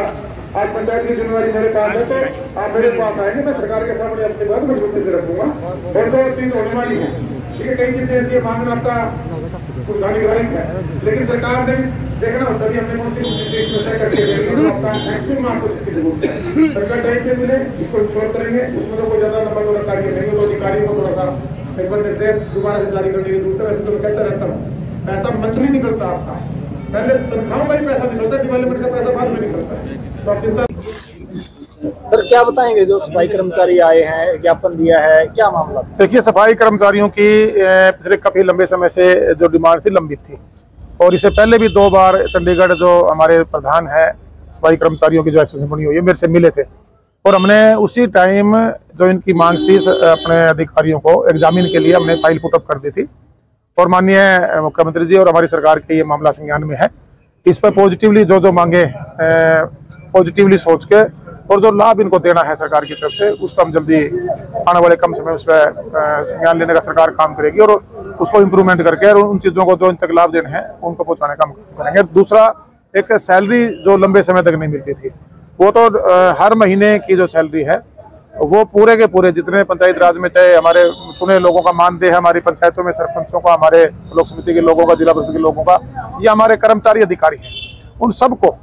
आज पंचायत की जिम्मेवारी मेरे पास है तो आप मेरे पास आएँगे मैं सरकार के सामने अपनी बात मजबूती से रखूँगा। और दो चीज़ होने वाली है। ठीक है कई चीज़ें ऐसी मांगना आपका सुविधानी राइट है। लेकिन सरकार ने भी देखना होता है कि अपने कौन सी चीज़ करके तो एक्चुअल में आपको इसकी ज़रूरत है। सरकार टाइम पे मिले इसको इंश्योर करेंगे उसमें तो कोई ज़्यादा नंबर वाला कार्य नहीं तो अधिकारियों को थोड़ा सा एक बार निर्देश दोबारा से जारी करने की ज़रूरत है वैसे तो मैं कहता रहता हूँ पैसा मंथली निकलता आपका। पहले तनख्वाहों का ही पैसा निकलता है डेवलपमेंट का पैसा बाद में निकलता। है तो आप चिंता सर क्या बताएँगे जो सफ़ाई कर्मचारी आए हैं ज्ञापन दिया है क्या मामला? देखिए सफ़ाई कर्मचारियों की पिछले काफ़ी लंबे समय से जो डिमांड थी लंबित थी। और इससे पहले भी दो बार चंडीगढ़ जो हमारे प्रधान है सफ़ाई कर्मचारियों की जो एसोसिएशन बनी हुई है मेरे से मिले थे। और हमने उसी टाइम जो इनकी मांग थी अपने अधिकारियों को एग्जामिन के लिए हमने फ़ाइल पुटअप कर दी थी। और माननीय मुख्यमंत्री जी और हमारी सरकार के ये मामला संज्ञान में है। इस पर पॉजिटिवली जो जो मांगे पॉजिटिवली सोच के और जो लाभ इनको देना है सरकार की तरफ़ से उस पर हम जल्दी आने वाले कम समय उस पर संज्ञान लेने का सरकार काम करेगी और उसको इम्प्रूवमेंट करके और उन चीज़ों को जो इन तक लाभ देने हैं, उनको पहुँचाने का करेंगे। दूसरा, एक सैलरी जो लंबे समय तक नहीं मिलती थी, वो तो हर महीने की जो सैलरी है, वो पूरे के पूरे जितने पंचायत राज में, चाहे हमारे चुने लोगों का मानदेय है हमारी पंचायतों में, सरपंचों का, हमारे लोक समिति के लोगों का, जिला परिषद के लोगों का, ये हमारे कर्मचारी अधिकारी हैं। उन सबको,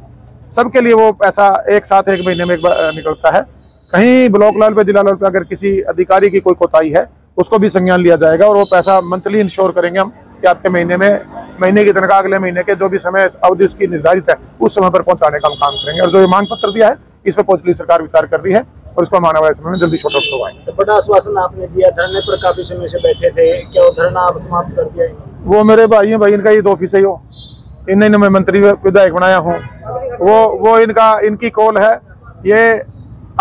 सबके लिए वो पैसा एक साथ एक महीने में एक निकलता है। कहीं ब्लॉक लेवल पे, जिला लेवल पे अगर किसी अधिकारी की कोई कोताही है, उसको भी संज्ञान लिया जाएगा और वो पैसा मंथली इंश्योर करेंगे हम कि आपके महीने में, महीने की तनख्वाह अगले महीने के जो भी समय, अवधि उसकी निर्धारित है, उस समय पर पहुँचाने का हम काम करेंगे। और जो ये मांग पत्र दिया है, इस पर पहुंचली सरकार विचार कर रही है। और इसको हम आने वाले समय में जल्दी छोटा करवाएँगे। तो बड़ा आश्वासन आपने दिया धरने पर काफ़ी समय से बैठे थे। क्या वो धरना आप समाप्त कर दिया? वो मेरे भाई हैं भाई इनका ये दो ऑफ़िस है यो। इन्हें मैं मंत्री विधायक बनाया हूँ। वो वो इनका इनकी कॉल है। ये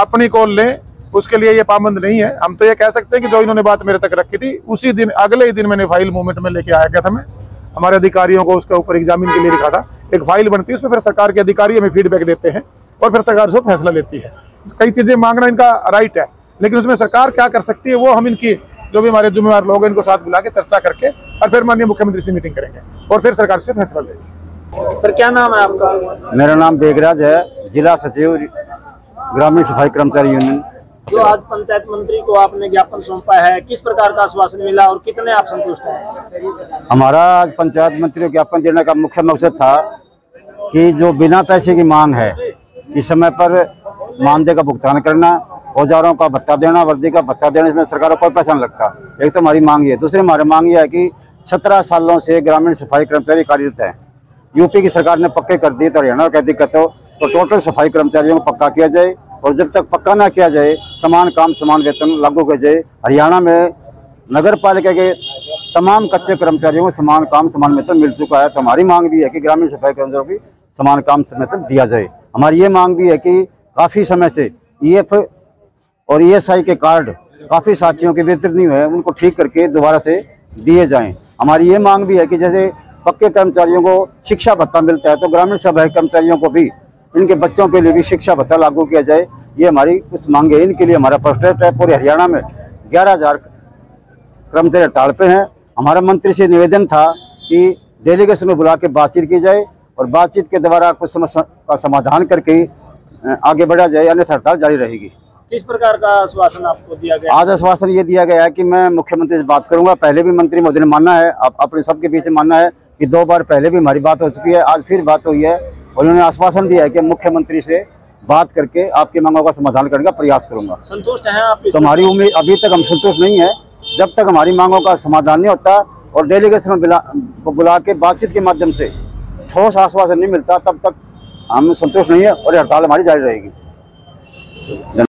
अपनी कॉल लें उसके लिए ये पाबंद नहीं है। हम तो ये कह सकते हैं कि जो इन्होंने बात मेरे तक रखी थी उसी दिन अगले ही दिन मैंने फ़ाइल मूवमेंट में लेके आया गया था मैं। हमारे अधिकारियों को उसके ऊपर एग्जामिन के लिए लिखा था। एक फ़ाइल बनती है उसमें फिर सरकार के अधिकारी हमें फीडबैक देते हैं और फिर सरकार उसको फैसला लेती है। कई चीज़ें मांगना इनका राइट है। लेकिन उसमें सरकार क्या कर सकती है वो हम इनकी जो भी हमारे जिम्मेवार लोग हैं इनको साथ बुला के चर्चा करके और फिर माननीय मुख्यमंत्री से मीटिंग करेंगे और फिर सरकार से फैसला लेगी। सर क्या नाम है आपका? मेरा नाम बेगराज है जिला सचिव ग्रामीण सफ़ाई कर्मचारी यूनियन। जो आज पंचायत मंत्री को आपने ज्ञापन सौंपा है किस प्रकार का आश्वासन मिला और कितने आप संतुष्ट हैं? हमारा आज पंचायत मंत्री को ज्ञापन देने का मुख्य मकसद था कि जो बिना पैसे की मांग है कि समय पर मानदेय का भुगतान करना, औजारों का भत्ता देना, वर्दी का भत्ता देना, इसमें सरकार को कोई पैसा नहीं लगता। एक तो हमारी मांग ये है। दूसरी हमारी मांग ये है कि सत्रह सालों से ग्रामीण सफ़ाई कर्मचारी कार्यरत हैं। यूपी की सरकार ने पक्के कर दिए तो हरियाणा का दिक्कत हो तो टोटल सफ़ाई कर्मचारियों को पक्का किया जाए, और जब तक पक्का ना किया जाए, समान काम, समान वेतन लागू किया जाए, हरियाणा में नगर पालिका के तमाम कच्चे कर्मचारियों को समान काम, समान वेतन मिल चुका है। तो हमारी मांग भी है कि ग्रामीण सफ़ाई कर्मचारियों की समान काम वेतन दिया जाए। हमारी ये मांग भी है कि काफ़ी समय से ईएफ और ईएसआई के कार्ड काफ़ी साथियों के वितरित नहीं हुए उनको ठीक करके दोबारा से दिए जाएँ। हमारी ये मांग भी है कि जैसे पक्के कर्मचारियों को शिक्षा भत्ता मिलता है तो ग्रामीण सफ़ाई कर्मचारियों को भी, इनके बच्चों के लिए भी शिक्षा भत्ता लागू किया जाए। ये हमारी कुछ मांग है। इनके लिए हमारा प्रोटेस्ट है पूरे हरियाणा में ग्यारह हज़ार कर्मचारी हड़ताल पे हैं। हमारा मंत्री से निवेदन था कि डेलीगेशन में बुला के बातचीत की जाए और बातचीत के द्वारा कुछ समस्या का समाधान करके आगे बढ़ा जाए अन्यथा हड़ताल जारी रहेगी। किस प्रकार का आश्वासन आपको दिया गया? आज आश्वासन ये दिया गया है कि मैं मुख्यमंत्री से बात करूँगा। पहले भी मंत्री महोदय ने मानना है आप अपने सबके बीच मानना है कि दो बार पहले भी हमारी बात हो चुकी है आज फिर बात हुई है। और उन्होंने आश्वासन दिया है कि मुख्यमंत्री से बात करके आपकी मांगों का समाधान करने का प्रयास करूँगा। संतुष्ट है आप तो हमारी उम्मीद अभी तक हम संतुष्ट नहीं है। जब तक हमारी मांगों का समाधान नहीं होता और डेलीगेशन बुला को बुला के बातचीत के माध्यम से ठोस आश्वासन नहीं मिलता तब तक हम संतोष नहीं है और हड़ताल हमारी जारी रहेगी।